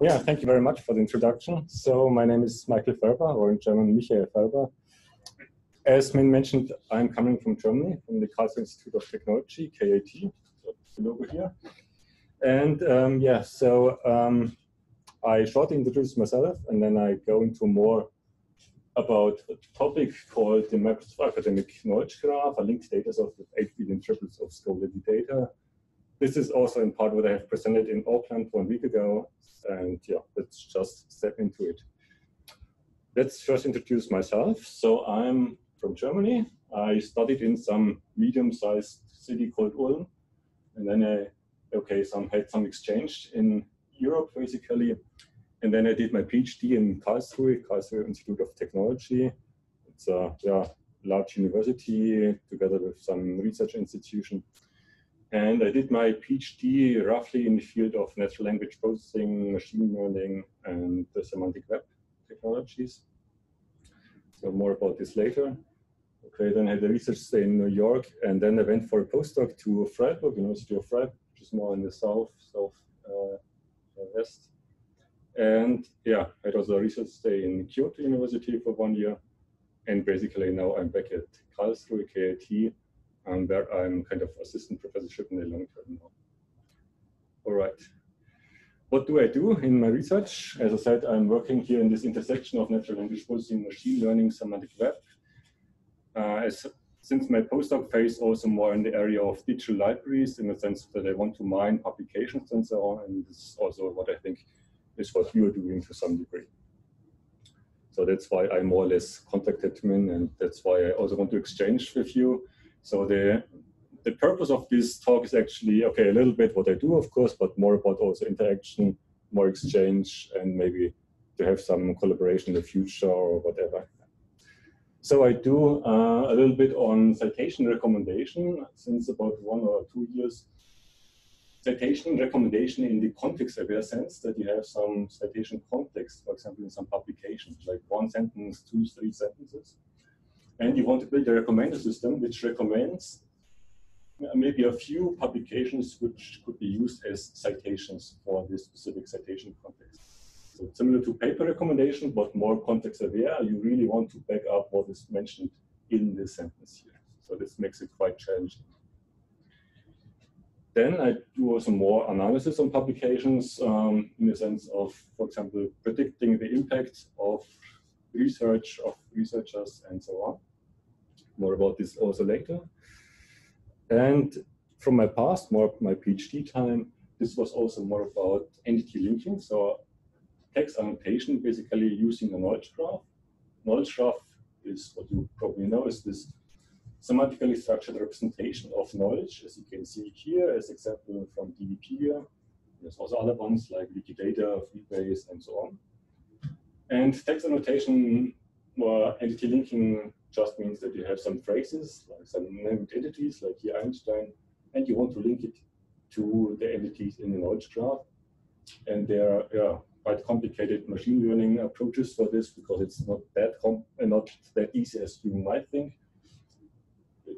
Yeah, thank you very much for the introduction. So my name is Michael Farber, or in German, Michael Ferber. As Min mentioned, I'm coming from Germany, from the Karlsruhe Institute of Technology, KIT, the logo here. And um, yeah, so um, I shortly introduce myself, and then I go into more about a topic called the Microsoft Academic Knowledge Graph, a linked data set with 8 billion triples of scholarly data. This is also in part what I have presented in Auckland one week ago, and yeah, let's just step into it. Let's first introduce myself. So I'm from Germany. I studied in some medium-sized city called Ulm, and then I, okay, some had some exchange in Europe basically, and then I did my PhD in Karlsruhe, Karlsruhe Institute of Technology. It's a yeah, large university together with some research institution. And I did my PhD roughly in the field of natural language processing, machine learning, and the semantic web technologies. So more about this later. Okay, then I had a research stay in New York, and then I went for a postdoc to Freiburg, University of Freiburg, which is more in the south, south uh, west. And yeah, I was a research stay in Kyoto University for one year. And basically now I'm back at Karlsruhe, KIT, um, where I'm kind of assistant professorship in the long term now. All right. What do I do in my research? As I said, I'm working here in this intersection of natural language processing, machine learning, semantic web. Uh, as, since my postdoc phase also more in the area of digital libraries in the sense that I want to mine publications and so on. And this is also what I think is what you're doing to some degree. So that's why I more or less contacted Min, and that's why I also want to exchange with you. So the the purpose of this talk is actually okay a little bit what I do, of course, but more about also interaction, more exchange, and maybe to have some collaboration in the future or whatever. So I do uh, a little bit on citation recommendation since about one or two years citation recommendation in the context-aware sense that you have some citation context, for example, in some publications, like one sentence, two, three sentences. And you want to build a recommender system which recommends uh, maybe a few publications which could be used as citations for this specific citation context. So similar to paper recommendation, but more context aware, you really want to back up what is mentioned in this sentence here. So this makes it quite challenging. Then I do also more analysis on publications um, in the sense of, for example, predicting the impact of research of researchers and so on. More about this also later. And from my past, more my PhD time, this was also more about entity linking. So text annotation, basically using a knowledge graph. Knowledge graph is what you probably know is this semantically structured representation of knowledge, as you can see here, as example from DBpedia. There's also other ones like Wikidata, Freebase, and so on. And text annotation or entity linking just means that you have some phrases, like some named entities, like here Einstein, and you want to link it to the entities in the knowledge graph. And there are yeah, quite complicated machine learning approaches for this because it's not that not that easy as you might think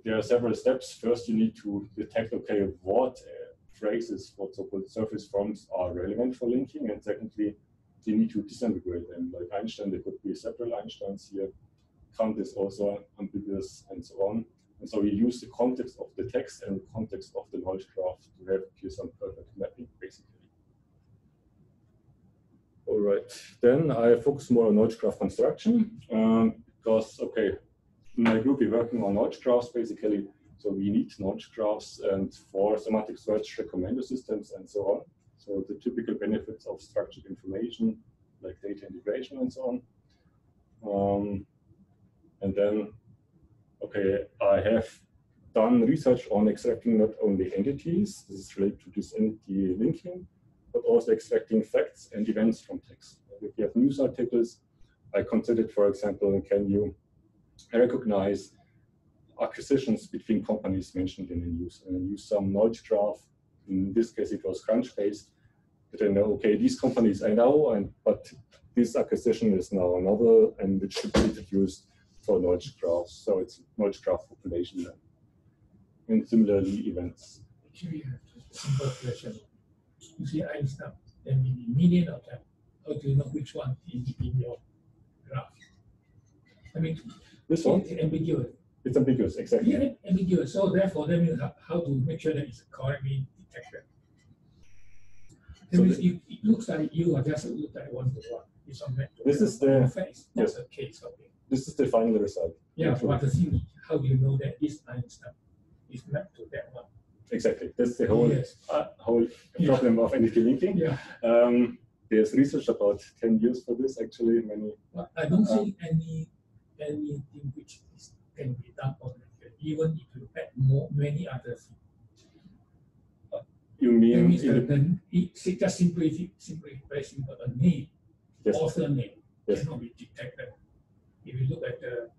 there are several steps. First, you need to detect, okay, what uh, phrases, what so-called surface forms are relevant for linking. And secondly, you need to disintegrate them. Like Einstein, there could be several Einsteins here. Kant is also ambiguous and so on. And so we use the context of the text and the context of the knowledge graph to have here some perfect mapping, basically. All right, then I focus more on knowledge graph construction um, because, okay, my group, we're working on knowledge graphs basically. So we need knowledge graphs and for semantic search recommender systems and so on. So the typical benefits of structured information, like data integration and so on. Um, and then, okay, I have done research on extracting not only entities, this is related to this entity linking, but also extracting facts and events from text. If you have news articles, I considered, for example, can you recognize acquisitions between companies mentioned in the news and use some knowledge graph. In this case, it was Crunchbase. That I know, okay, these companies I know, and but this acquisition is now another, and it should be introduced for knowledge graphs. So it's knowledge graph population. And similarly, events. actually a simple version. You see I stuff, there may be million of them. How do you know which one is in your graph? I mean, This one, it's ambiguous. it's ambiguous, exactly. Yeah, ambiguous. So therefore, that means how, how to make sure that it's correctly detected. That So means the- it, looks like you are just look like one to one. It's on that. This is the- face. That's the case. Okay. This is the final result. Yeah, Actually. but the thing, how do you know that this Einstein is mapped to that one? Exactly. That's the whole Yes. uh, whole Yeah. problem of entity linking. Yeah, Um, there's research about 10 years for this, actually. Many. but I don't Uh, see any anything which is, can be done automatically, even if you add more many other things. You That mean means that the, it just simply simply very simple a name, yes, author name Yes. cannot be detected. If you look at the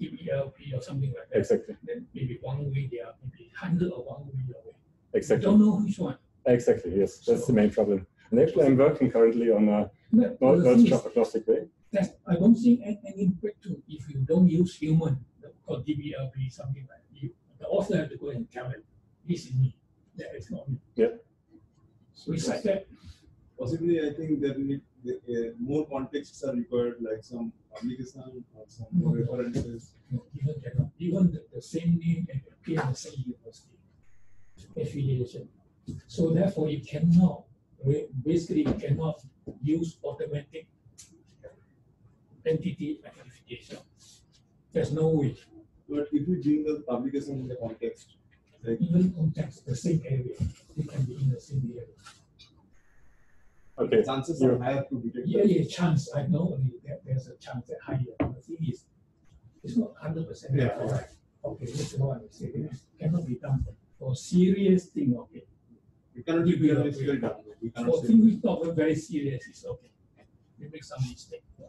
DBLP or something like that, exactly, then maybe one way they are maybe hundred or one way away. You exactly, don't know which one. exactly. Yes, that's the main problem. And actually, I'm working currently on a merge thing is, agnostic way. That's, I don't think a- any breakthrough if you don't use human, or DBLP, something like you, the author have to go and tell them, this is me, that is not me. Yeah. So besides that, Possibly, I think that need the, uh, more contexts are required, like some application or some No. references. no, even cannot, even the, the same name and appear in the same university affiliation. So therefore, you cannot, basically, you cannot use automatic entity identification. There's no way. But if you do the publication in the context, like even context, the same area, it can be in the same area. Okay. Chances are higher to detect. Yeah, yeah, chance. I know that there's a chance that higher. The thing is, it's not 100% yeah. Okay, that's what I'm saying. It cannot be done for serious thing, okay. We cannot be realistically done. For we talk very serious, it's okay. We make some mistake. Yeah.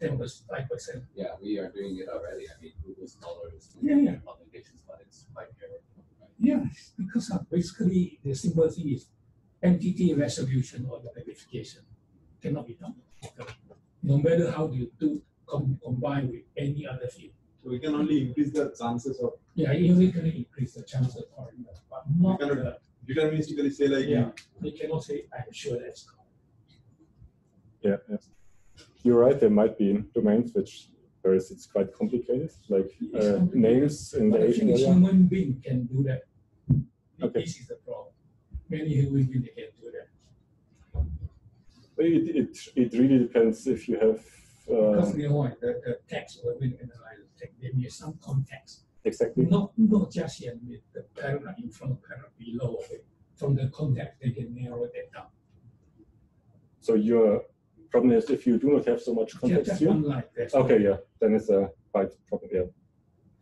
10%, 5%. Yeah, we are doing it already. I mean, Google Scholar is yeah, yeah. publications, but it's quite year. Right? Yeah, because basically the simple thing is entity resolution or the verification cannot be done. Okay. No matter how you do com- combine with any other field. So we can only increase the chances of. Yeah, you only can increase the chances of but not. The, deterministically say like. Yeah, we cannot say I'm sure that's correct. Yeah. yeah. You're right. There might be domains which where it's quite complicated, like uh, complicated. names in But the the Asian area. human being can do that. Okay. This is the problem. Many human beings can do that. It, it, it really depends if you have Because uh, you know what, the, the text will be analyzed, there may be some context. exactly. Not, not just here with the paragraph in front, paragraph below, okay. From the context, they can narrow that down. So your problem is if you do not have so much context here. one line, that's. Okay, yeah, then it's a quite problem. Yeah,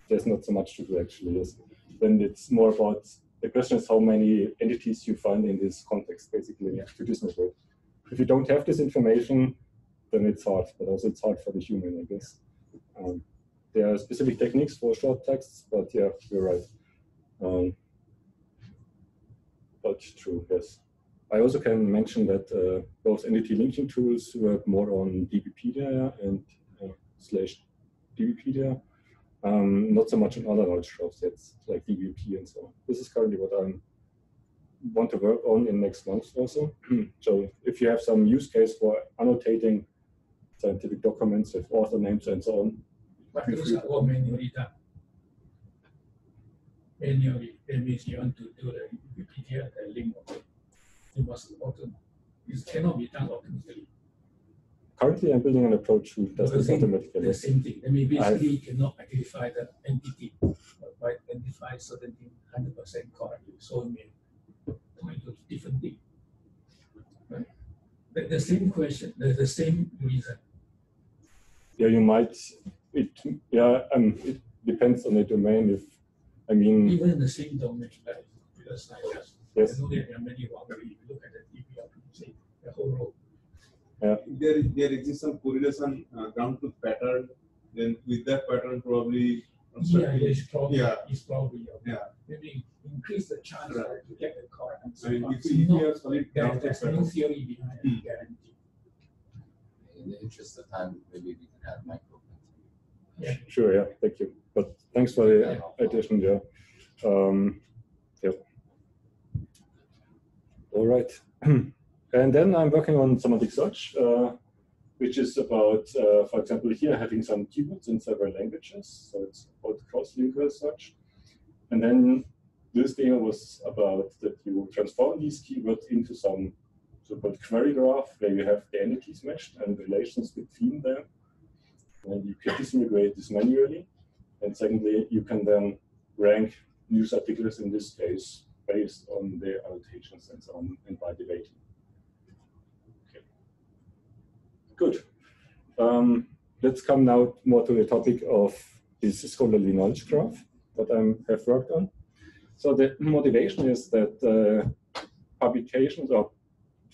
there's not so much to do actually. Yes, then it's more about the question is how many entities you find in this context, basically, yeah. to this network. If you don't have this information, then it's hard, but also it's hard for the human, I guess. Um, there are specific techniques for short texts, but yeah, you're right. Um, but true, yes. I also can mention that uh, those entity linking tools work more on DBpedia and uh, slash DBpedia, um, not so much on other knowledge graphs yet, like DBP and so on. This is currently what I want to work on in next month also. so if you have some use case for annotating scientific documents with author names and so on, those are all manually done. Manually, that means you want to do the Wikipedia, the link. You must auto, cannot be done automatically. currently I'm building an approach who does The this same- automatically. The same thing, I mean, I've- you cannot identify the entity, by identify certain thing hundred percent correctly, so it may point to different thing. Right? But the same question, the, the same reason, Yeah, you might, it, yeah, um, it depends on the domain. If, I mean, even in the same domain, like, because I just, I know that there are many one, if you look at the DBLP, say, the whole row. If there, there exists some correlation uh, ground truth pattern, then with that pattern probably. Yeah, it's probably, Yeah. it's probably, okay. Yeah. maybe increase the chance Right. to get the correct I answer. mean, but if you, if not- you have solid There, ground truth there's no theory behind Hmm. guarantee. In the interest of time, maybe we can have Michael. Yeah. sure, yeah, thank you. But thanks for the addition, yeah. Um, yeah. All right. and then I'm working on semantic search, uh, which is about, uh, for example, here having some keywords in several languages. So it's about cross-lingual search. And then this demo was about that you transform these keywords into some so-called query graph where you have the entities meshed and relations between them. And you can disintegrate this manually. And secondly, you can then rank news articles in this case based on the annotations and so on and by weighting. Okay. Good. Um, let's come now more to the topic of this scholarly knowledge graph that I have worked on. So the motivation is that uh, publications or,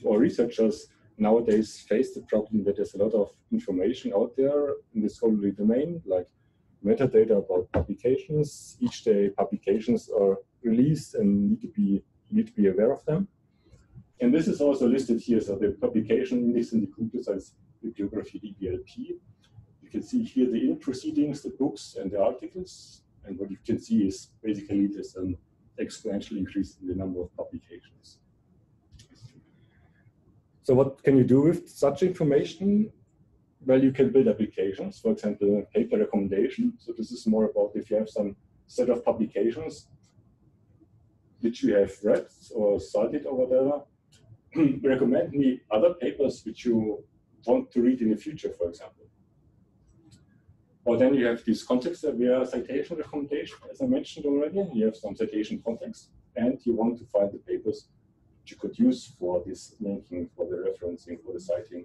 or researchers nowadays face the problem that there's a lot of information out there in the scholarly domain, like metadata about publications. Each day publications are released and need to be need to be aware of them. And this is also listed here. So the publication index in the computer science bibliography DBLP. You can see here the in proceedings, the books and the articles. And what you can see is basically there's an exponential increase in the number of publications. So what can you do with such information? Well, you can build applications, for example, paper recommendation. So this is more about if you have some set of publications which you have read or cited or whatever, recommend me other papers which you want to read in the future, for example. Or then you have this context-aware citation recommendation, as I mentioned already. You have some citation context, and you want to find the papers which you could use for this linking, for the referencing, for the citing.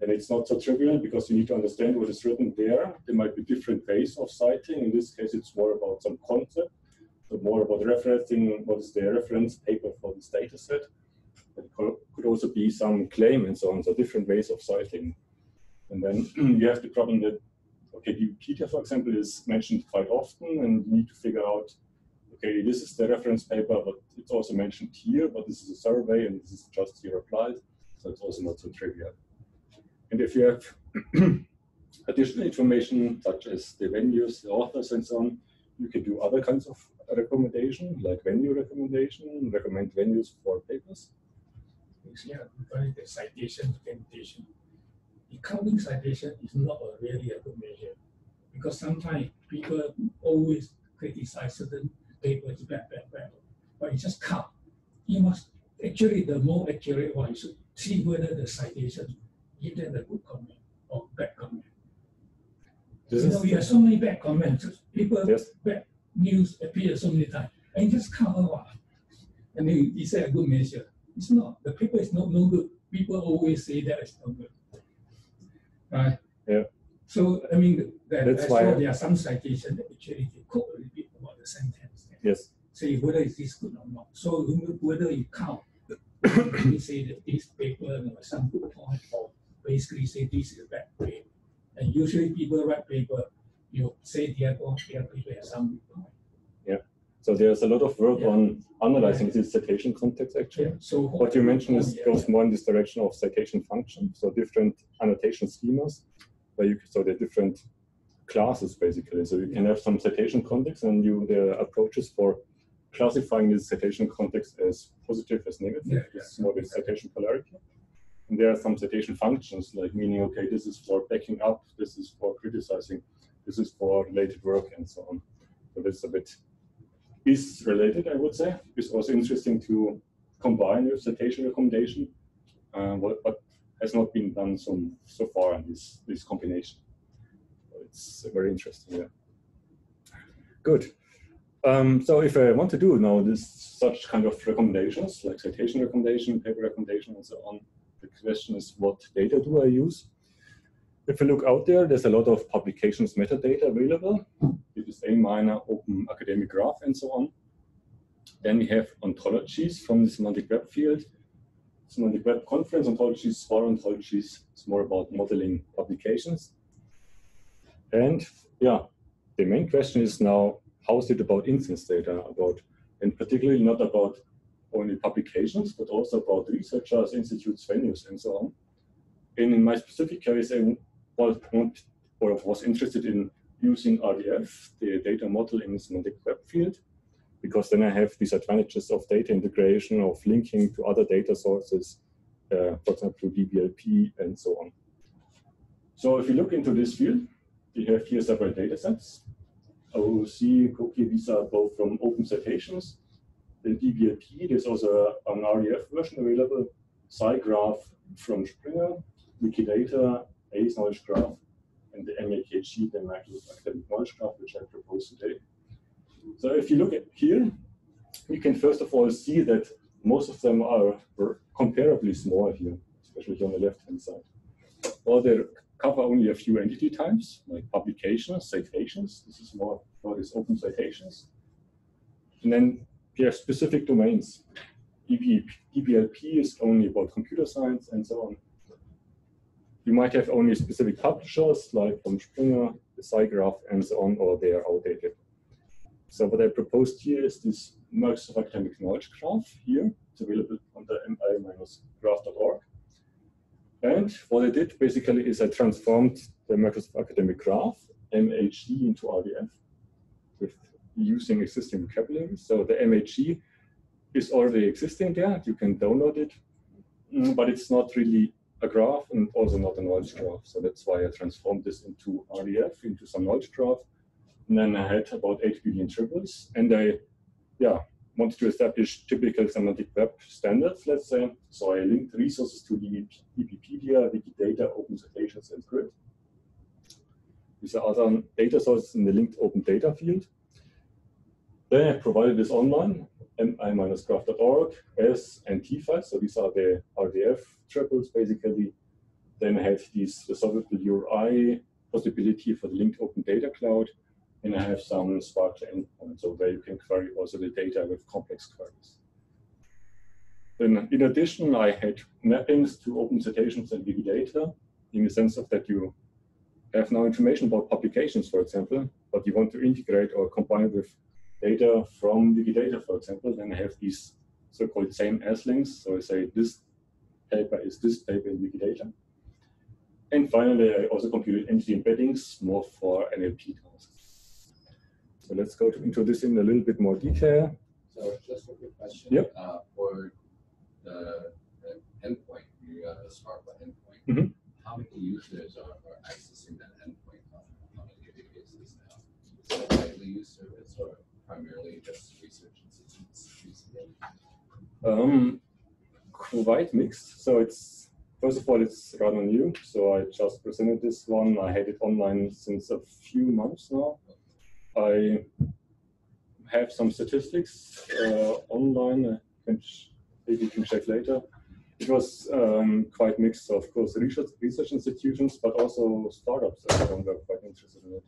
And it's not so trivial because you need to understand what is written there. There might be different ways of citing. In this case, it's more about some concept, more about referencing what is the reference paper for this data set. It could also be some claim and so on, so different ways of citing. And then you have the problem that okay, Wikipedia, for example, is mentioned quite often, and you need to figure out, okay, this is the reference paper, but it's also mentioned here, but this is a survey, and this is just here applied, so it's also not so trivial. And if you have additional information, such as the venues, the authors, and so on, you can do other kinds of recommendation, like venue recommendation, recommend venues for papers. Yeah, the citation documentation counting citation is not a really a good measure because sometimes people always criticize certain papers bad, bad, bad, but you just count. You must actually the more accurate one. You should see whether the citation give them a good comment or bad comment. This you know, we have so many bad comments. People yes. bad news appear so many times, and just count out. And then you say a good measure. It's not. The paper is not no good. People always say that it's no good. Right? Yeah. So, I mean, that, That's why- there are some citations that actually they quote a little bit about the sentence. Yes. Say whether is this good or not. So whether you count, you say that this paper you know, some good point or basically say this is a bad paper. And usually people write paper, you say their, their paper has some point. So there's a lot of work Yeah. on analyzing this citation context actually. Yeah, so. What you mentioned is Yeah. goes more in this direction of citation function, so different annotation schemas, where you so they're different classes basically. So you can have some citation context, and you the approaches for classifying this citation context as positive as negative. Yeah, yeah. More the citation polarity. And there are some citation functions, like meaning okay, this is for backing up, this is for criticizing, this is for related work, and so on. So that's a bit is related, I would say. It's also interesting to combine with citation recommendation, uh, but has not been done so, so far in this, this combination. It's very interesting, yeah. Good. Um, so if I want to do now this such kind of recommendations, like citation recommendation, paper recommendation, and so on, the question is what data do I use? If you look out there, there's a lot of publications metadata available. It is AMiner, open academic graph, and so on. Then we have ontologies from the semantic web field. Semantic web conference ontologies, for ontologies. It's more about modeling publications. And yeah, the main question is now, how is it about instance data? About, and particularly not about only publications, but also about researchers, institutes, venues, and so on. And in my specific case, I was, or was interested in using RDF, the data model in the semantic web field, because then I have these advantages of data integration, of linking to other data sources, uh, for example, DBLP and so on. So if you look into this field, we have here several data sets. OCC, COCI, these are both from open citations. Then DBLP, there's also an RDF version available. SciGraph from Springer, Wikidata, ACE Knowledge Graph, and the MAKG, the Microsoft Academic Knowledge Graph, which I propose today. So if you look at here, you can first of all see that most of them are comparably small here, especially on the left-hand side. Or they cover only a few entity types, like publications, citations. This is more for these open citations. And then we have specific domains. DBLP is only about computer science and so on. You might have only specific publishers, like from Springer, the SciGraph, and so on, or they are outdated. So what I proposed here is this Microsoft Academic Knowledge Graph here. It's available on the mi-graph.org. And what I did basically is I transformed the Microsoft Academic Graph, MAG, into RDF with using existing vocabulary. So the MAG is already existing there. You can download it, mm, but it's not really a graph and also not a knowledge graph. So that's why I transformed this into RDF, into some knowledge graph. And then I had about 8 billion triples. And I, yeah, wanted to establish typical semantic web standards, let's say. So I linked resources to the Wikipedia, Wikidata, Open Citations, and Grid. These are other data sources in the linked open data field. Then I provided this online, mi-graph.org, S and T files. So these are the RDF triples, basically. Then I had this resolvable URI possibility for the linked open data cloud and I have some SPARQL endpoints, so where you can query also the data with complex queries. Then in addition, I had mappings to open citations and Wikidata in the sense of that you have now information about publications, for example, but you want to integrate or combine with data from Wikidata, for example, then I have these so-called same as links. So I say this paper is this paper in Wikidata. And finally, I also computed entity embeddings more for NLP tasks. So let's go to, into this in a little bit more detail. So just a quick question. Yep. Uh, for the, the endpoint, you got the SPARQL endpoint. Mhm. How many users are, are accessing that endpoint on how many databases now? Is it a widely used service or primarily just research institutes using it? Um, quite mixed. So it's first of all, it's rather new. So I just presented this one. I had it online since a few months now. I have some statistics uh, online. Can maybe you can check later. It was um, quite mixed, so of course, research, research institutions, but also startups were quite interested in it.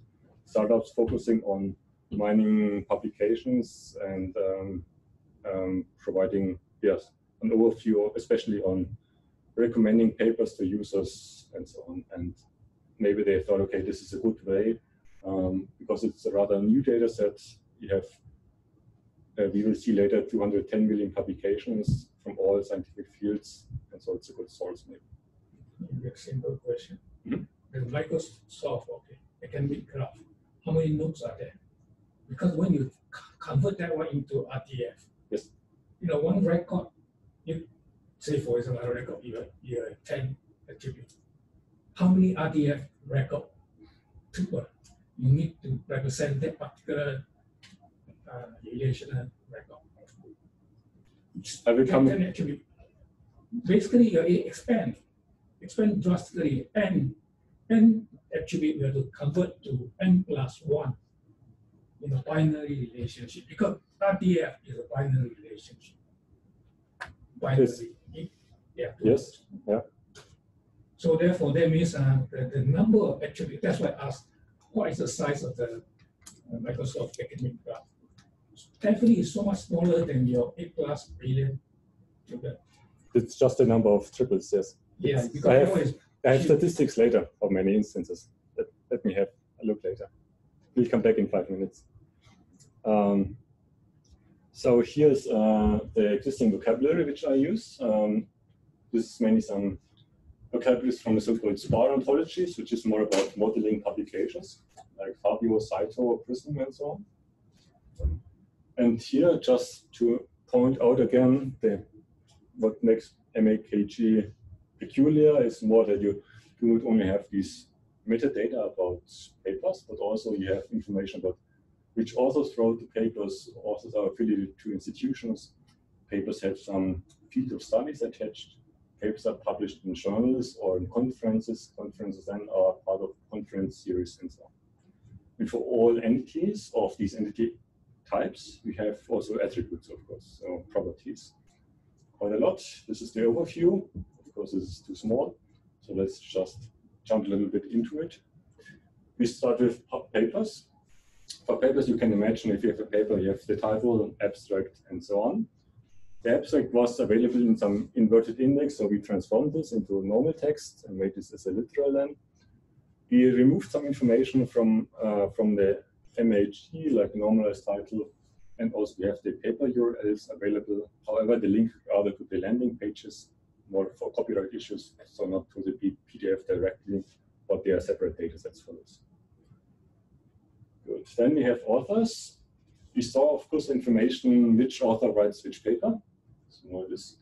Startups focusing on mining publications and um, um, providing yes an overview, especially on recommending papers to users and so on. And maybe they thought, okay, this is a good way um, because it's a rather new data set. You have, uh, we will see later, 210 million publications from all scientific fields, and so it's a good source maybe. A simple question. Mhm. The Microsoft, okay, it can be graph, how many nodes are there? Because when you convert that one into RDF, Yes. you know, one record, you say for example, a record, you have, you have ten attributes. How many RDF record tuple you need to represent that particular uh, relational record? I will come, Ten attribute. Basically, you expand, expand drastically, n, n attribute you have to convert to n plus one in a binary relationship because RDF is a binary relationship. Binary. Yeah. yes, yeah. So therefore, that means uh, the, the number of attributes, that's why I asked, what is the size of the uh, Microsoft academic graph? Thankfully, it's so much smaller than your 8 plus billion. It's just a number of triples, yes. Yeah, I because have- always, I have statistics later of many instances. Let, let me have a look later. We'll come back in five minutes. Um, so here's uh, the existing vocabulary which I use. Um, this is mainly some vocabularies from the so-called SPAR ontologies, which is more about modeling publications, like Fabio, CiTO, Prism, and so on. And here, just to point out again, the, what makes MAKG peculiar is more that you do not only have these metadata about papers, but also you have information about which authors wrote the papers. Authors are affiliated to institutions. Papers have some field of studies attached. Papers are published in journals or in conferences. Conferences then are part of conference series and so on. And for all entities of these entity types, we have also attributes, of course, so properties. Quite a lot. This is the overview. Of course, this is too small. So let's just jump a little bit into it. We start with papers. For papers, you can imagine if you have a paper, you have the title, abstract, and so on. The abstract was available in some inverted index, so we transformed this into normal text and made this as a literal then. We removed some information from, uh, from the MAG, like normalized title, and also we have the paper URLs available. However, the link rather to the landing pages, more for copyright issues, so not to the PDF directly, but they are separate data sets for this. Good. Then we have authors. We saw, of course, information which author writes which paper. So this.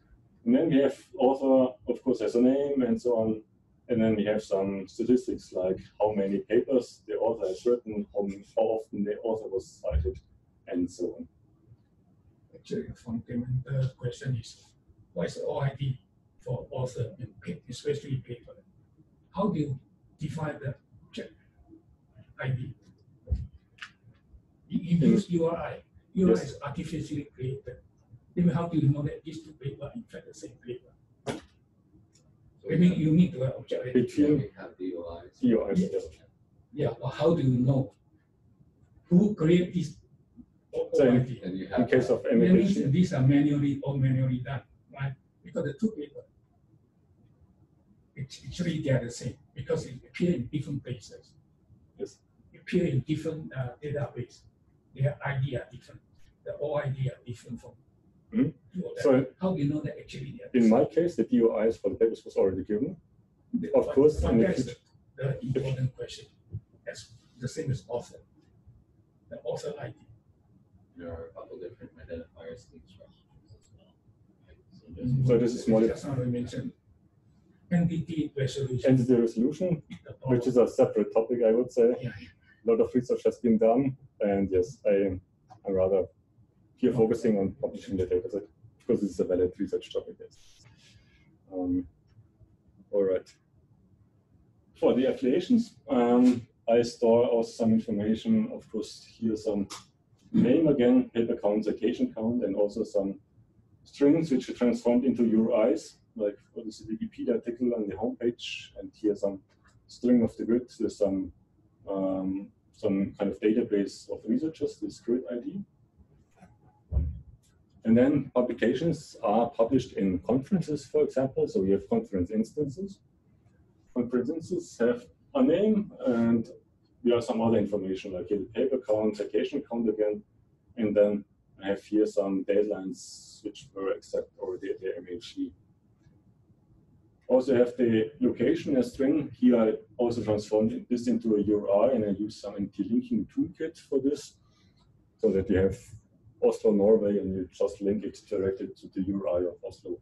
And then we have author, of course, has a name and so on. And then we have some statistics like how many papers the author has written, how, how often the author was cited, and so on. Actually, from the question is, what is the OID for author and especially paper? How do you define the ID? You use URI. URI yes. is artificially created. Then how do you know that these two papers are in fact the same paper? So I mean, you need to have object Between have DOIs. DOIs, yes. Yeah, well, how do you know who create this so in, in case of emigration, these are manually or manually done, right? Because the two papers, it's actually they are the same because it appear in different places. Yes. appear in different uh, database. Their idea different. The OID are different from Hmm? So how do you know that actually? In my case, the DOIs for the papers was already given. The, of course, in the, the important question. That's the same as author. The author ID. There are a couple different identifiers in instructions as well. So, mm-hmm. so this is more. Just now we mentioned entity resolution. Entity resolution, which is a separate topic, I would say. Yeah. A lot of research has been done, and yes, I, I rather here focusing on publishing the dataset because is a valid research topic. Yes. Um, all right. For the affiliations, um, I store also some information. Of course, here some name again, paper count, citation count, and also some strings which are transformed into URIs, like is the Wikipedia article on the homepage, and here some string of the grid. There's some um, some kind of database of researchers, this grid ID. And then publications are published in conferences, for example. So we have conference instances. Conference instances have a name and we have some other information like here the paper count, citation count again. And then I have here some deadlines which were accepted already at the MAG. Also have the location as string. Here I also transformed this into a URI and I use some entity-linking toolkit for this so that you have Oslo, Norway, and you just link it directly to the URI of Oslo.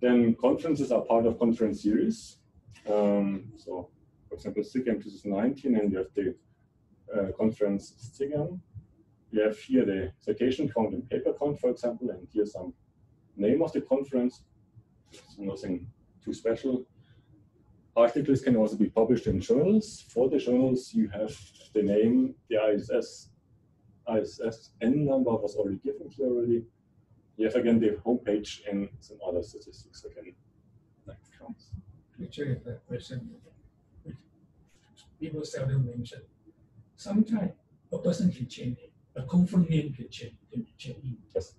Then conferences are part of conference series. Um, so, for example, SIGAM 2019, and you have the uh, conference SIGAM. You have here the citation count and paper count, for example, and here some name of the conference. Nothing too special. Articles can also be published in journals. For the journals, you have the name, the ISS, ISSN number was already given here already. You have again the homepage and some other statistics again. That counts. Actually, the question people seldom mention. Sometimes a person can change it. A conference name can change, can be changed. Yes.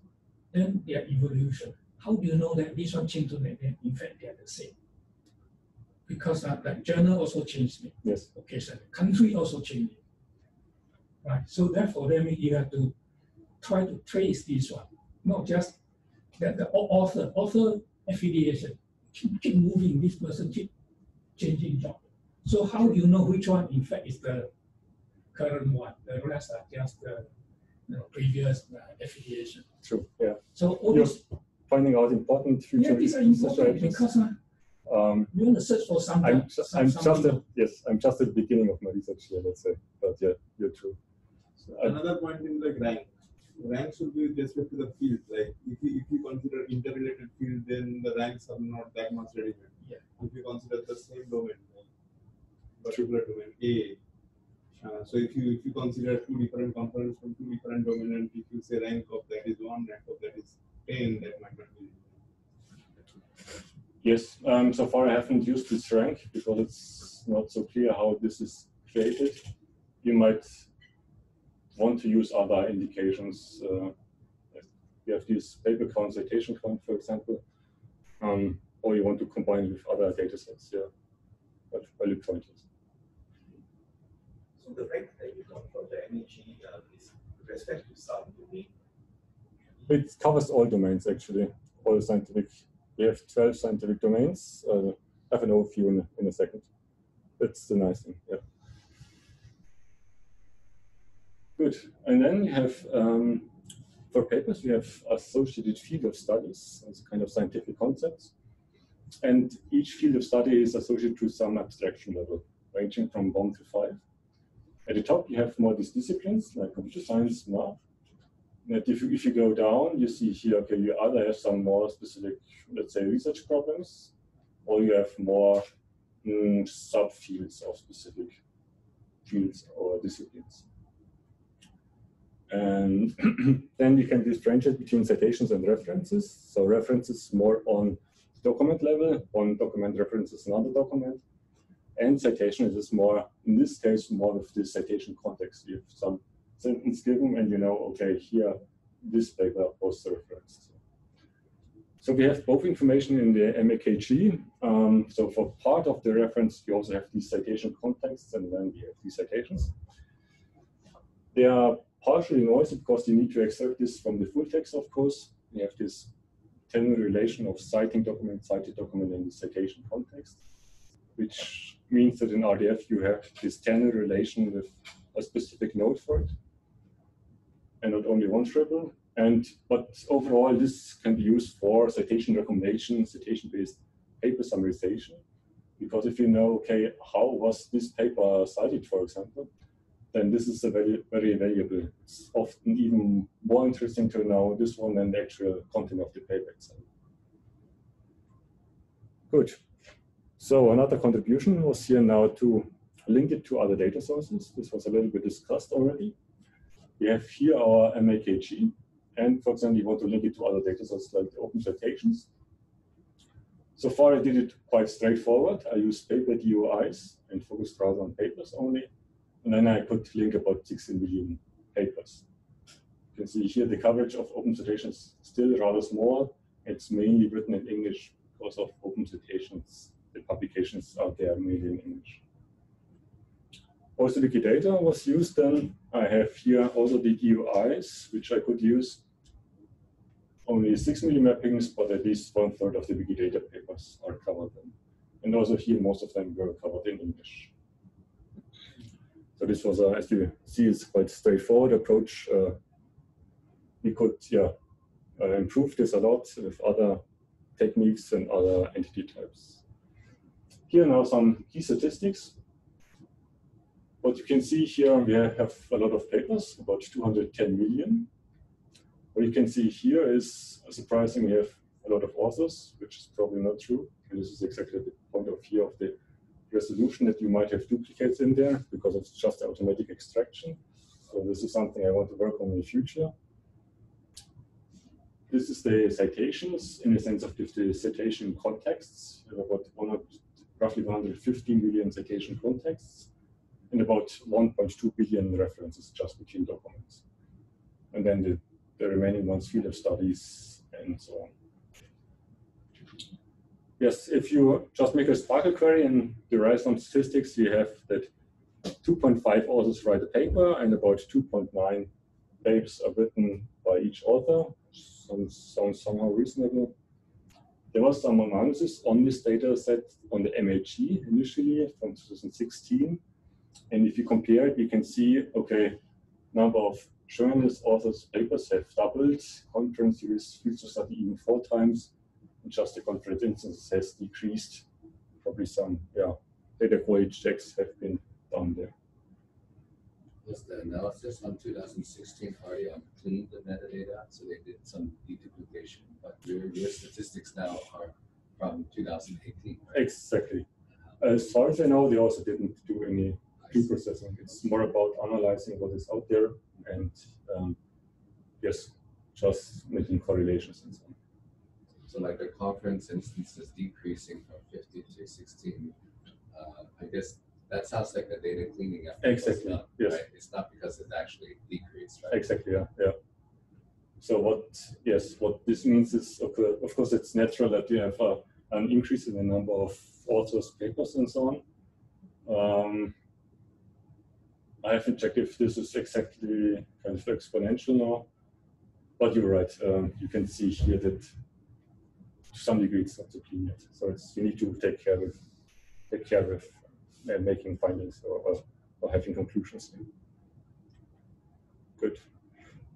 Then their evolution. How do you know that this one changed to that? In fact, they are the same because uh, the journal also changed me. Yes. Okay, so the country also changed. Right. So therefore, then you have to try to trace this one, not just that the author author affiliation keep, keep moving. This person keep changing job. So how do you know which one in fact is the current one. The rest are just uh, you know, previous uh, affiliation. True. Yeah. So all You're this, Finding out important yeah, future these are important directions. because uh, Um, you want to search for some. I'm, ju- some, I'm some just at, yes, I'm just at the beginning of my research here, let's say. But yeah, you're true. So I- Another point is like rank. Rank should be with respect to the field. Like if you, if you consider interrelated field, then the ranks are not that much relevant. Yeah. If you consider the same domain, like particular domain A. Uh, so if you if you consider two different components from two different domain, and if you say rank of that is one, rank of that is ten, that might not be. Yes, um, so far I haven't used this rank because it's not so clear how this is created. You might want to use other indications. Uh, you have this paper count, citation count, for example, um, or you want to combine with other data sets. Yeah, but valid point is. So the rank that you got from the MAG uh, is with respect to some domain. It covers all domains actually, all scientific. We have 12 scientific domains. Uh, I have an overview in, in a second. That's the nice thing, yeah. Good, and then you have, um, for papers, we have associated field of studies as kind of scientific concepts. And each field of study is associated to some abstraction level, ranging from one to five. At the top, you have more these disciplines like computer science, math, that if you, if you go down, you see here, okay, you either have some more specific, let's say, research problems, or you have more mm, subfields of specific fields or disciplines. And then you can differentiate between citations and references. So references more on document level, one document references another document. And citation is more, in this case, more of the citation context. You have some sentence given and you know, okay, here, this paper was referenced. So we have both information in the MAKG. Um, so for part of the reference, you also have these citation contexts and then we have these citations. They are partially noisy because you need to extract this from the full text, of course. You have this ternary relation of citing document, cited document, and the citation context, which means that in RDF you have this ternary relation with a specific node for it and not only one triple. And but overall, this can be used for citation recommendation, citation-based paper summarization. Because if you know, okay, how was this paper cited, for example, then this is a very, very valuable. It's often even more interesting to know this one than the actual content of the paper itself. Good. So another contribution was here now to link it to other data sources. This was a little bit discussed already. We have here our MAKG, and for example, you want to link it to other data sources like the open citations. So far, I did it quite straightforward. I used paper DOIs and focused rather on papers only. And then I could link about 16 million papers. You can see here the coverage of open citations still rather small. It's mainly written in English because of open citations. The publications out there mainly in English. Also, Wikidata was used then. I have here also the DOIs, which I could use. Only 6 milli mappings, but at least one third of the Wikidata papers are covered. Then. And also here, most of them were covered in English. So this was, a, as you see, it's quite straightforward approach. Uh, we could, yeah, uh, improve this a lot with other techniques and other entity types. Here now some key statistics. What you can see here, we have a lot of papers, about 210 million. What you can see here is uh, surprising, we have a lot of authors, which is probably not true. And this is exactly the point of view of the resolution that you might have duplicates in there because it's just automatic extraction. So this is something I want to work on in the future. This is the citations in the sense of the citation contexts. About 100, roughly 150 million citation contexts and about 1.2 billion references just between documents. And then the, the remaining ones, field of studies and so on. Yes, if you just make a SPARQL query and derive some statistics, you have that 2.5 authors write a paper and about 2.9 papers are written by each author. Sounds, sounds somehow reasonable. There was some analysis on this data set on the MAG initially from 2016. And if you compare it, you can see, okay, number of journalists, authors, papers have doubled. Conference series future study even four times. And just the conference instances has decreased. Probably some, yeah, data quality checks have been done there. Was the analysis on two thousand sixteen already on cleaned the metadata, so they did some deduplication, but your, your statistics now are from two thousand eighteen. Exactly. As far as I know, they also didn't do any pre-processing. It's more about analyzing what is out there and um, yes, just making correlations and so on. So like the conference instance is decreasing from fifty to sixteen. Uh, I guess that sounds like a data cleaning effort. Exactly, done, yes. right? It's not because it actually decreased, right? Exactly, yeah, yeah. So what, yes, what this means is, of of course, it's natural that you have a, an increase in the number of authors, papers, and so on. Um, I haven't checked if this is exactly kind of exponential now, but you're right. Um, you can see here that to some degree it's not so clean yet. So it's you need to take care of take care of making findings or, or, having conclusions. Good.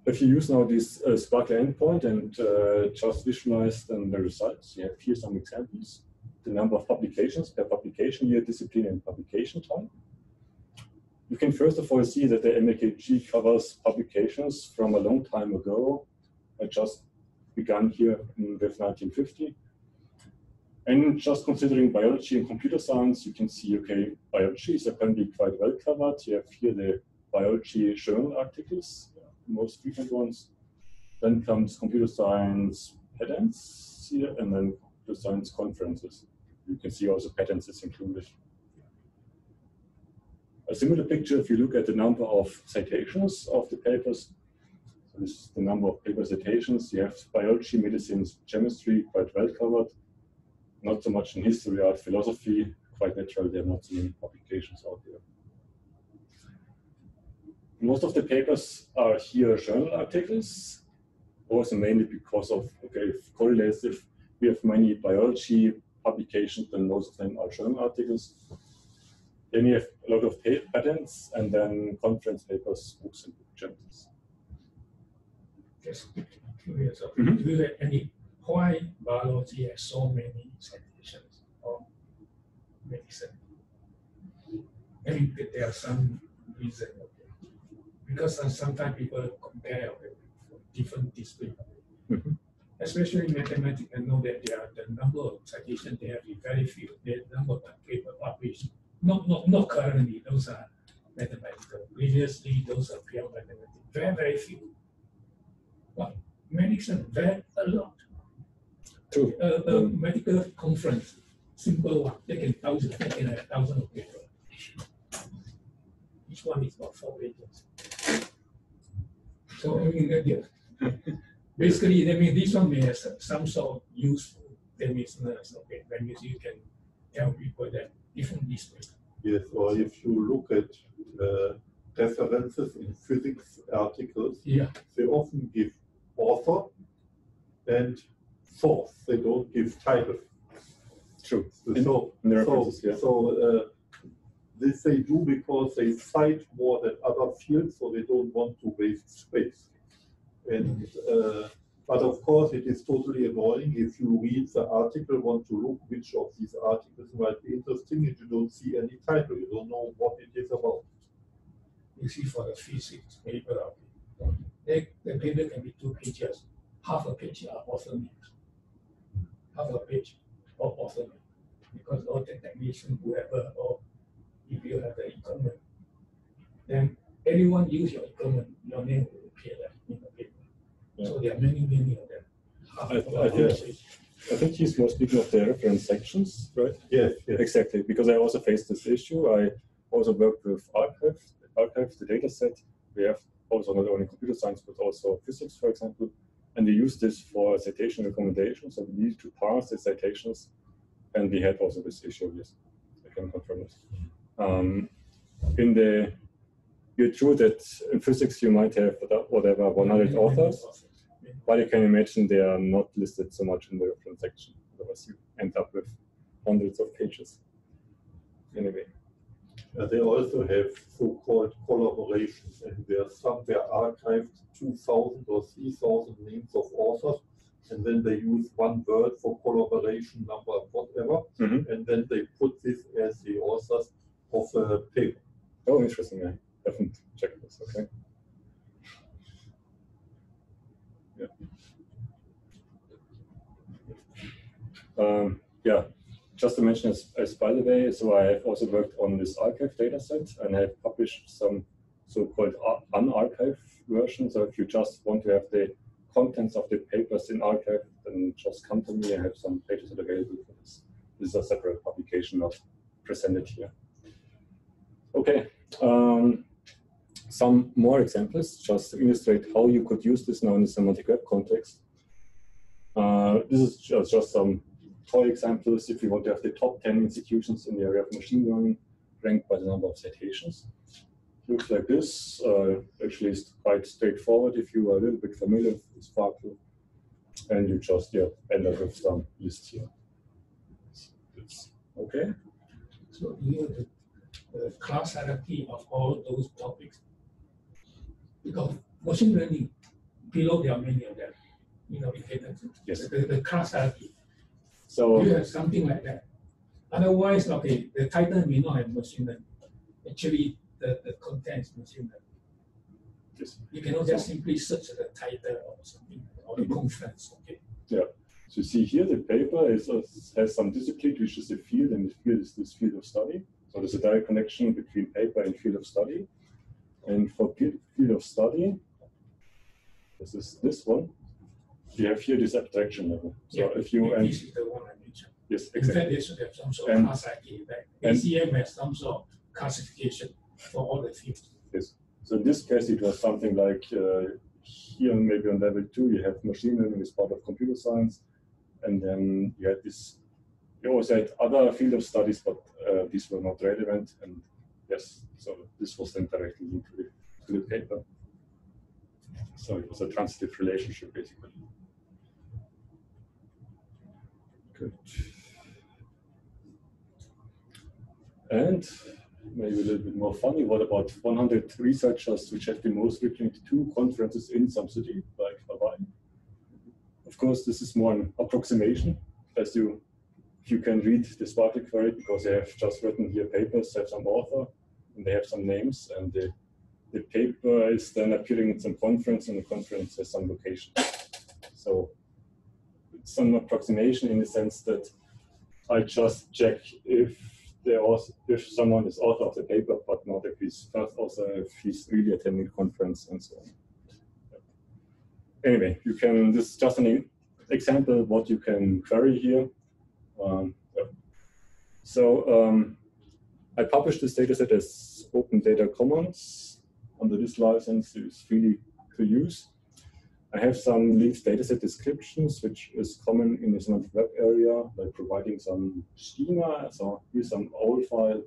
If you use now this uh, SPARQL endpoint and uh, just visualize then the results, you have here some examples. The number of publications per publication year, discipline, and publication time. You can first of all see that the MAKG covers publications from a long time ago. I just began here in, with 1950. And just considering biology and computer science, you can see, okay, biology is apparently quite well covered. You have here the biology journal articles, the most frequent ones. Then comes computer science patents here, and then computer science conferences. You can see also patents is included. A similar picture if you look at the number of citations of the papers. So this is the number of paper citations. You have biology, medicine, chemistry quite well covered not so much in history, art, philosophy. Quite natural, there are not so many publications out there. Most of the papers are here journal articles, also mainly because of, okay, if correlates if we have many biology publications, then most of them are journal articles. Then you have a lot of patents and then conference papers, books, and book journals. Just curious, okay, Mhm. do you have any, why biology has so many citations or medicine? Maybe that there are some reason. Because sometimes people compare different disciplines. Mhm. Especially in mathematics, I know that there are the number of citations they have is very few, the number of paper published. Not, not, not currently, those are mathematical. Previously, those are pure mathematics, very, very few. But medicine, very, a lot. True. Uh, uh, a, a medical conference, simple one, they can thousand, they can have thousand of paper. Uh, Each one is about four pages. So, I mean, that, yeah. Basically, I mean, this one may have some- some sort of useful, means, okay, that means you can tell people that different disciplines. Yes, or if you look at uh, references in physics articles, Yeah, they often give author and source. They don't give title. True. In- So, in the so, references, yeah. so uh, this they do because they cite more than other fields, so they don't want to waste space. And uh, but of course, it is totally annoying if you read the article, want to look which of these articles might be interesting, and you don't see any title. You don't know what it is about. you see for the physics paper, they, the paper can be two pages, half a page are author names. Half a page or author name, because all the technician, whoever, or if you have the equipment, then anyone use your equipment, your name will appear there in the paper. So there are many, many of them. Half I- of I a think- page. I think he's more speaking of the reference sections, right? Yes, yes. Exactly, because I also faced this issue. I also worked with arXiv, arXiv, the data set. We have also not only computer science, but also physics, for example. And we use this for citation recommendations. So we need to parse the citations. And we had also this issue, yes, I can confirm this. Um, in the, you're true that in physics you might have whatever, 100 Many, many authors. But you can imagine they are not listed so much in the reference section. Otherwise, you end up with hundreds of pages. Anyway, Uh, they also have so-called collaborations, and there are somewhere archived 2,000 or 3,000 names of authors, and then they use one word for collaboration number, whatever, Mhm. and then they put this as the authors of a paper. Oh, interesting. I haven't checked this. Okay. Yeah. Um, yeah. Just to mention, as, as by the way, so I have also worked on this arXiv dataset and I have published some so-called ar- unarXive version. So if you just want to have the contents of the papers in arXiv, then just come to me. I have some pages available for this. This is a separate publication, not presented here. Okay, um, some more examples just to illustrate how you could use this now in the semantic web context. Uh, this is just, just some toy examples if you want to have the top 10 institutions in the area of machine learning ranked by the number of citations. Looks like this. Uh, actually, it's quite straightforward if you are a little bit familiar with SPARQL. And you just yeah, end up with some list here. Okay. So here the, the class hierarchy of all those topics. Because machine learning, below there are many of them. You know, okay, the, Yes. the, the class hierarchy. So You have something like that. Otherwise, okay, the title may not have machine learning. Actually, the, the content is machine learning. Yes. You cannot just simply search the title or something, or the conference, okay? Yeah. So you see here the paper is, has some discipline, which is a field, and the field is this field of study. So there's a direct connection between paper and field of study. And for field field of study, this is this one. You have here this abstraction level. So Yeah, if you and This is the one I mentioned. yes, In exactly. fact, they should have some sort of class ID, like ACM has some sort of classification for all the fields. Yes. So in this case, it was something like uh, here, maybe on level two, you have machine learning as part of computer science, and then you had this. You also had other field of studies, but uh, these were not relevant. And yes, so this was then directly linked to the, to the paper. So it was a transitive relationship, basically. Good. And maybe a little bit more funny, what about 100 researchers which have been most frequently two conferences in some city, like Hawaii? Of course, this is more an approximation, as you you can read the SPARQL query because they have just written here papers, have some author, and they have some names, and the, the paper is then appearing at some conference, and the conference has some location. So an approximation in the sense that I just check if there was if someone is author of the paper, but not if he's first author, if he's really attending the conference and so on. Anyway, you can this is just an example what you can query here. Um. So um, I published this dataset as Open Data Commons under this license. It's freely to use. I have some linked dataset descriptions, which is common in the semantic web area, like providing some schema. So here's some old file,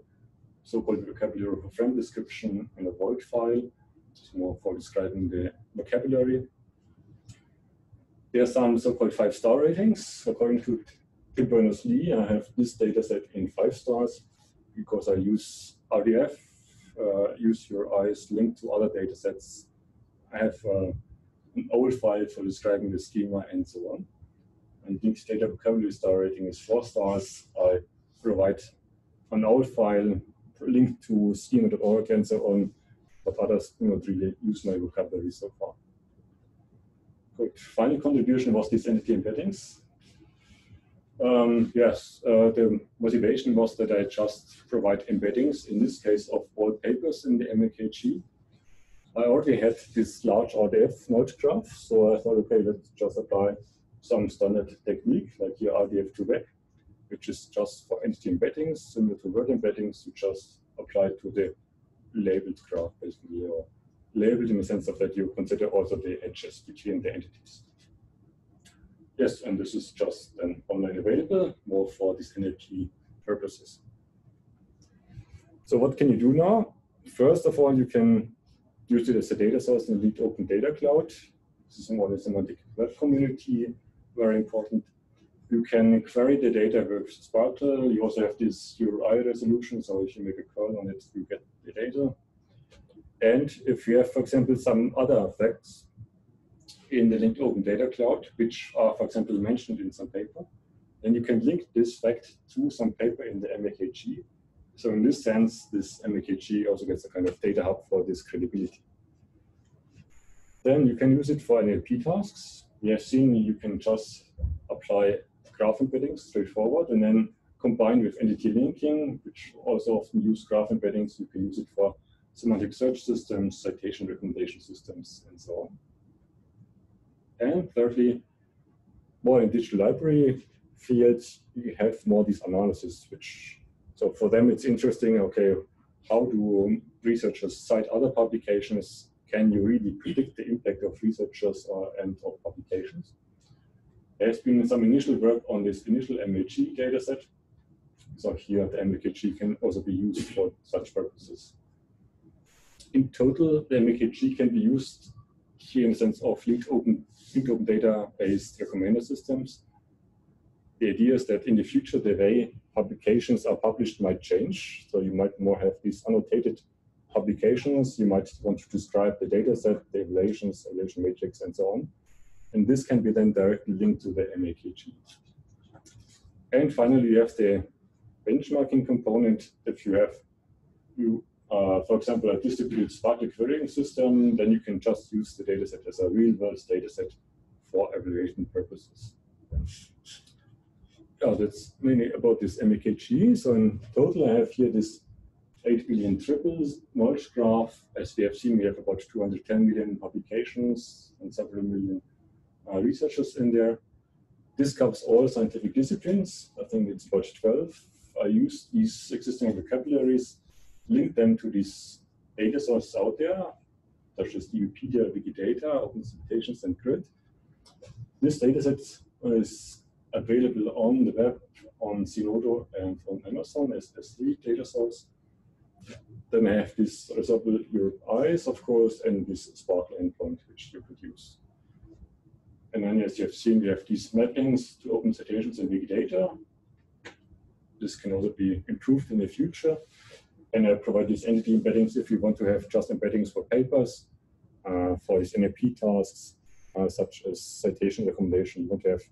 so-called vocabulary of a friend description, and a void file, which is more for describing the vocabulary. There are some so-called five-star ratings. According to Tim Berners-Lee, I have this dataset in five stars because I use RDF, uh, use URIs linked to other datasets. I have uh, an old file for describing the schema and so on. And linked data vocabulary star rating is four stars. I provide an old file linked to schema.org and so on, but others do not really use my vocabulary so far. Good. Final contribution was these entity embeddings. Um, yes, uh, the motivation was that I just provide embeddings, in this case of all papers in the MAKG. I already had this large RDF node graph, so I thought, okay, let's just apply some standard technique like here RDF2Vec, which is just for entity embeddings, similar to word embeddings, you just apply to the labeled graph basically, or labeled in the sense of that you consider also the edges between the entities. Yes, and this is just an online available, more for these NLP purposes. So what can you do now? First of all, you can use it as a data source in the lead open data cloud. This is more the semantic web community, very important. You can query the data with SPARQL. You also have this URI resolution, so if you make a curl on it, you get the data. And if you have, for example, some other effects in the linked open data cloud, which are, for example, mentioned in some paper, then you can link this fact to some paper in the MAKG. So in this sense, this MAKG also gets a kind of data hub for this credibility. Then you can use it for NLP tasks. We have seen you can just apply graph embeddings straightforward and then combine with entity linking, which also often use graph embeddings. You can use it for semantic search systems, citation recommendation systems, and so on. And thirdly, more in digital library fields, you have more these analysis, which, so for them it's interesting, okay, how do researchers cite other publications? Can you really predict the impact of researchers or, and of publications? There's been some initial work on this initial MAG dataset. So here the MAKG can also be used for such purposes in total, the MAKG can be used here in the sense of linked open, linked open data-based recommender systems. The idea is that in the future, the way publications are published might change. So you might more have these annotated publications. You might want to describe the data set, the evaluations, evaluation matrix, and so on. And this can be then directly linked to the MAKG. And finally, you have the benchmarking component. If you have you uh, for example, a distributed SPARQL querying system, then you can just use the dataset as a real-world dataset for evaluation purposes. Yeah, that's mainly about this MAKG. So in total, I have here this 8 billion triples merge graph. As we have seen, we have about 210 million publications and several million uh, researchers in there. This covers all scientific disciplines. I think it's about 12. I use these existing vocabularies link them to these data sources out there, such as Wikipedia, Wikidata, Open Citations, and Grid. This dataset is available on the web on Zenodo and on Amazon as S3 data source. Then I have this resolvable URIs, of course, and this SPARQL endpoint, which you could use. And then, as you have seen, we have these mappings to open citations and Wikidata. This can also be improved in the future and I provide these entity embeddings if you want to have just embeddings for papers, uh, for these NLP tasks, uh, such as citation recommendation. You want to have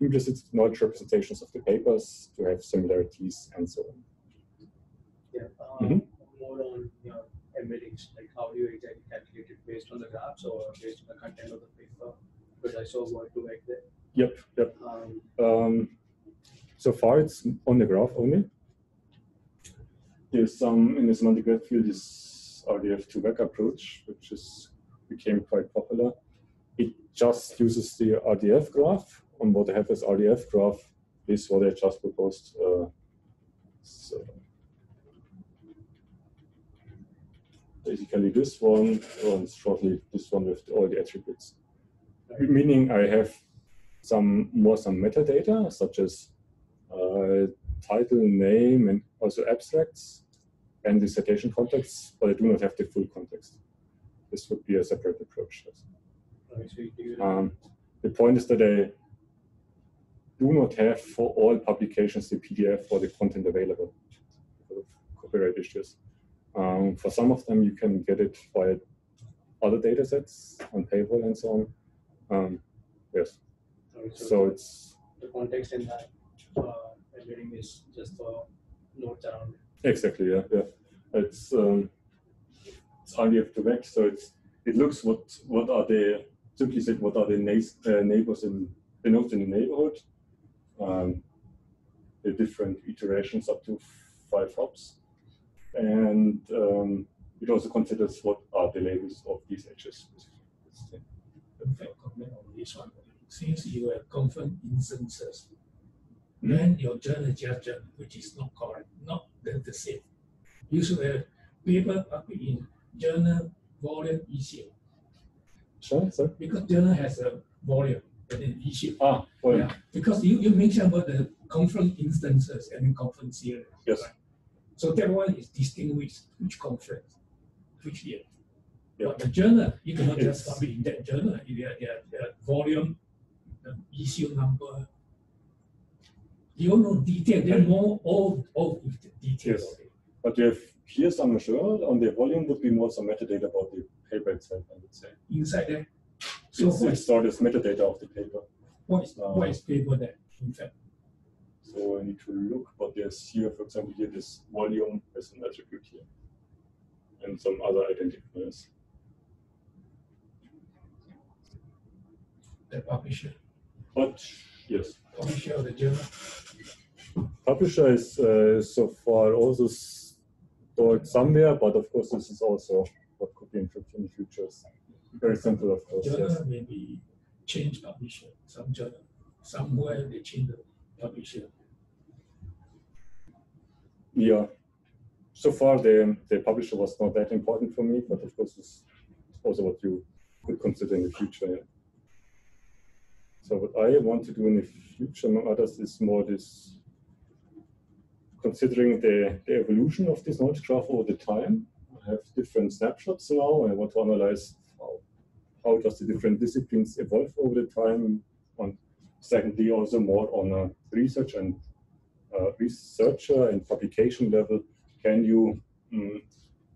implicit knowledge representations of the papers to have similarities and so on. Yeah, um, mm -hmm. more on you know, embeddings, like how do you exactly calculate it based on the graphs or based on the content of the paper? Because I saw one to back there. Yep, yep. Um, um, so far it's on the graph only there's some in the semantic web field is RDF2Vec approach, which is became quite popular. It just uses the RDF graph. On what I have as RDF graph is what I just proposed. Uh, so basically this one, and shortly this one with all the attributes. Meaning I have some more some metadata such as uh, title, name, and also abstracts and the citation context, but I do not have the full context. This would be a separate approach. Um, the point is that I do not have for all publications the PDF for the content available copyright issues. Um, for some of them, you can get it via other data sets Unpaywall and so on. Um, yes. so, so, it's the context in that uh, embedding is just for notes around it. Exactly, yeah, yeah. It's um, it's RDF2Vec, so it's it looks what what are the simply said what are the uh, neighbors in the nodes in the neighborhood, um, the different iterations up to five hops, and um, it also considers what are the labels of these edges. comment on this one. Since you have confirmed instances, then your journal judgment, which is not correct, not the, the same. You should have paper published in journal volume issue. Sure, sir. Because journal has a volume and an issue. Ah, volume. Yeah, because you, you mentioned about the conference instances and conference series. Yes. Right? So that one is distinguished which conference, which year. Yeah. But the journal, you cannot just publish in that journal. There, there, there volume, the issue number, You don't know detail, they know all, all the details. Yes. But you have here some journal on the volume would be more some metadata about the paper itself, I would say. Inside there. So It's, it's stored as metadata of the paper. What is, uh, what is paper there, in fact? So I need to look, but there's here, for example, here this volume as an attribute here. And some other identifiers. The publisher, But yes, publisher of the journal. publisher is uh, so far also stored somewhere, but of course this is also what could be in in the future. Very simple, of course. Yes. Journal maybe change publisher, some journal, somewhere they change the publisher. Yeah. So far, the, the publisher was not that important for me, but of course, it's also what you could consider in the future. Yeah. So what I want to do in the future, among others, is more this considering the, the evolution of this knowledge graph over the time. I have different snapshots now. I want to analyze how, how does the different disciplines evolve over the time. And secondly, also more on a research and uh, researcher and publication level, can you mm,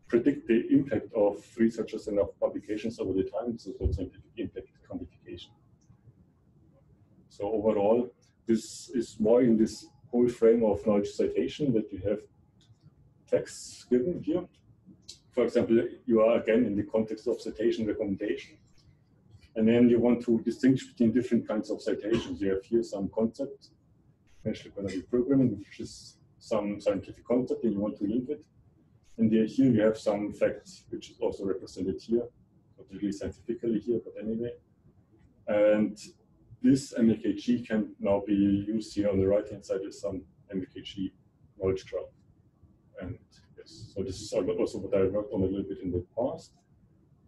predict the impact of researchers and of publications over the time? So called scientific impact quantification. So overall, this is more in this whole frame of knowledge citation that you have texts given here. For example, you are again in the context of citation recommendation. And then you want to distinguish between different kinds of citations. You have here some concept mentioned economic programming, which is some scientific concept and you want to link it. And here you have some facts, which is also represented here, not really scientifically here, but anyway. And this MKG can now be used here on the right hand side as some MKG knowledge graph. And yes, so this is also what I worked on a little bit in the past.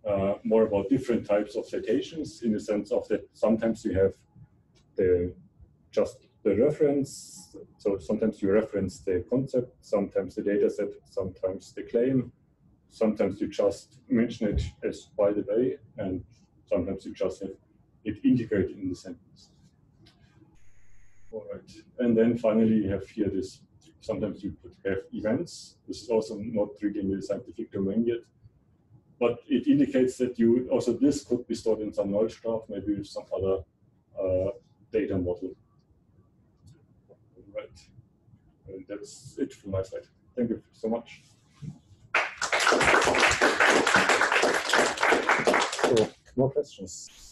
Uh, more about different types of citations in the sense of that sometimes you have the just the reference. So sometimes you reference the concept, sometimes the data set, sometimes the claim. Sometimes you just mention it as by the way, and sometimes you just have it integrated in the sentence. All right. And then finally you have here this, sometimes you could have events. This is also not really in the scientific domain yet. But it indicates that you also this could be stored in some knowledge graph, maybe with some other uh, data model. Right. And that's it from my side. Thank you so much. So, more questions?